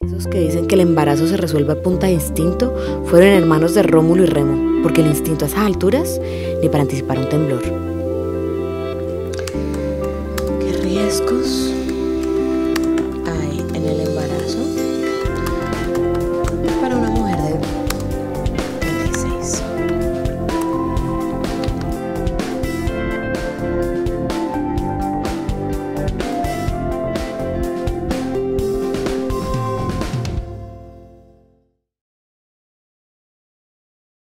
Esos que dicen que el embarazo se resuelve a punta de instinto fueron hermanos de Rómulo y Remo, porque el instinto a esas alturas ni para anticipar un temblor. ¿Qué riesgos